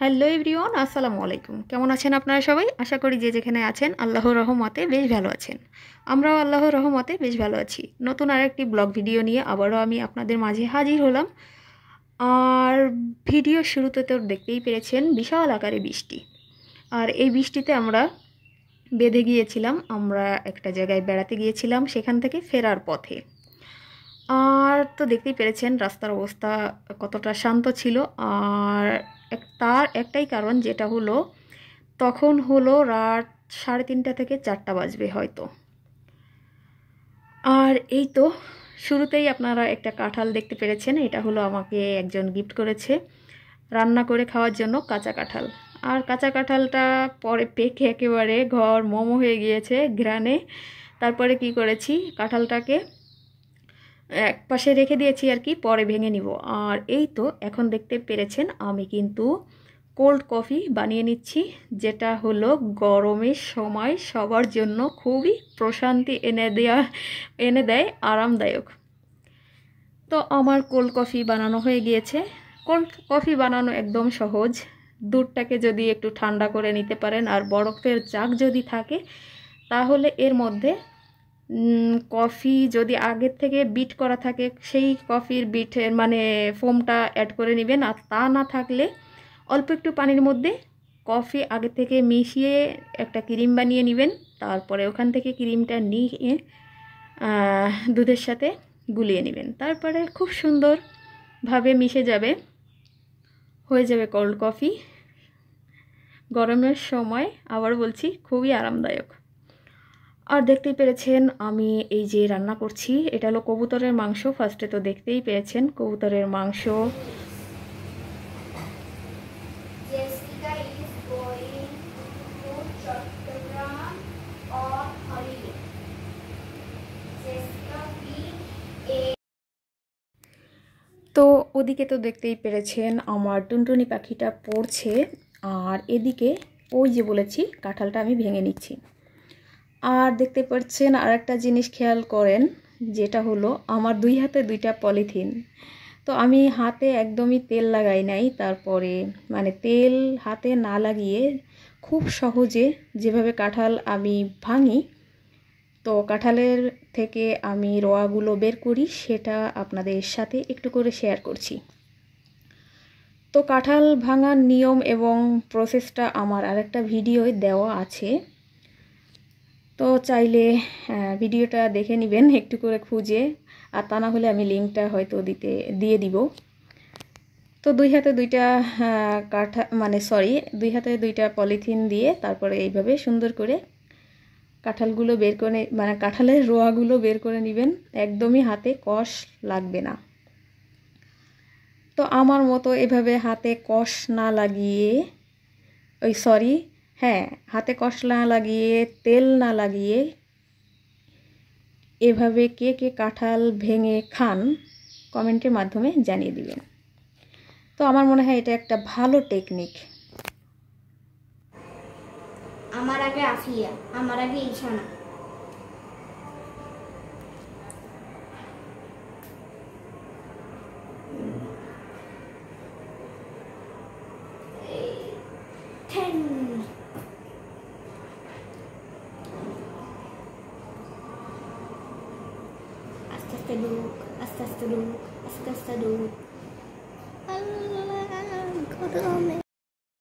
Hello everyone, আসসালামু আলাইকুম। কেমন আছেন আপনারা সবাই? আশা করি যে যেখানে আছেন আল্লাহর রহমতে বেশ ভালো আছেন। আমরাও আল্লাহর রহমতে বেশ ভালো আছি। নতুন আর একটি ব্লগ ভিডিও নিয়ে আবারও আমি আপনাদের মাঝে হাজির হলাম। আর ভিডিও শুরুতে তো দেখতেই পেরেছেন বিশাল আকারে বৃষ্টি। আর এই বৃষ্টিতে আমরা বেঁধে গিয়েছিলাম, আমরা একটা জায়গায় বেড়াতে গিয়েছিলাম, সেখান থেকে ফেরার পথে। আর তো দেখতেই পেরেছেন রাস্তার অবস্থা কতটা শান্ত ছিল। আর তার একটাই কারণ যেটা হলো, তখন হলো রাত সাড়ে তিনটা থেকে চারটা বাজবে হয়তো। আর এই তো, শুরুতেই আপনারা একটা কাঁঠাল দেখতে পেরেছেন, এটা হলো আমাকে একজন গিফট করেছে রান্না করে খাওয়ার জন্য কাঁচা কাঁঠাল। আর কাঁচা কাঁঠালটা পরে পেকে একেবারে ঘর মোমো হয়ে গিয়েছে, ঘ্রাণে। তারপরে কি করেছি, কাঁঠালটাকে এক পাশে রেখে দিয়েছি আর কি, পরে ভেঙে নিব। আর এই তো এখন দেখতে পেরেছেন, আমি কিন্তু কোল্ড কফি বানিয়ে নিচ্ছি, যেটা হলো গরমের সময় সবার জন্য খুবই প্রশান্তি এনে দেওয়া এনে দেয়, আরামদায়ক। তো আমার কোল্ড কফি বানানো হয়ে গিয়েছে। কোল্ড কফি বানানো একদম সহজ। দুধটাকে যদি একটু ঠান্ডা করে নিতে পারেন, আর বরফের চাক যদি থাকে, তাহলে এর মধ্যে কফি যদি আগের থেকে বিট করা থাকে, সেই কফির বিটের মানে ফোমটা অ্যাড করে নেবেন। আর তা না থাকলে অল্প একটু পানির মধ্যে কফি আগে থেকে মিশিয়ে একটা ক্রিম বানিয়ে নেবেন। তারপরে ওখান থেকে ক্রিমটা নিয়ে দুধের সাথে গুলিয়ে নেবেন। তারপরে খুব সুন্দরভাবে মিশে যাবে। হয়ে যাবে কোল্ড কফি গরমের সময়, আবার বলছি, খুবই আরামদায়ক। আর দেখতেই পেরেছেন আমি এই যে রান্না করছি এটা হলো কবুতরের মাংস। ফার্স্টে তো দেখতেই পেয়েছেন কবুতরের মাংস। তো ওদিকে তো দেখতেই পেরেছেন আমার টুনটুনি পাখিটা পড়ছে। আর এদিকে ওই যে বলেছি কাঁঠালটা আমি ভেঙে নিচ্ছি। আর দেখতে পাচ্ছেন আর একটা জিনিস খেয়াল করেন, যেটা হলো আমার দুই হাতে দুইটা পলিথিন। তো আমি হাতে একদমই তেল লাগাই নাই, তারপরে মানে তেল হাতে না লাগিয়ে খুব সহজে যেভাবে কাঁঠাল আমি ভাঙি, তো কাঁঠালের থেকে আমি রোয়াগুলো বের করি, সেটা আপনাদের সাথে একটু করে শেয়ার করছি। তো কাঁঠাল ভাঙার নিয়ম এবং প্রসেসটা আমার আরেকটা ভিডিওয় দেওয়া আছে। তো চাইলে ভিডিওটা দেখে নেবেন, একটু করে খুঁজে। আর তা না হলে আমি লিঙ্কটা হয়তো দিতে, দিয়ে দিব। তো দুই হাতে দুইটা কাঠা মানে সরি দুই হাতে দুইটা পলিথিন দিয়ে তারপরে এইভাবে সুন্দর করে কাঁঠালগুলো বের করে মানে কাঁঠালের রোয়াগুলো বের করে নেবেন। একদমই হাতে কষ লাগবে না। তো আমার মতো এভাবে হাতে কষ না লাগিয়ে, ওই সরি হ্যাঁ হাতে কষ না লাগিয়ে, তেল না লাগিয়ে এভাবে কে কে কাঁঠাল ভেঙে খান কমেন্টের মাধ্যমে জানিয়ে দিবেন। তো আমার মনে হয় এটা একটা ভালো টেকনিক। আমার আগে আফিয়া আমার আগে Ishana astagfirullah astagfirullah astagfirullah Allah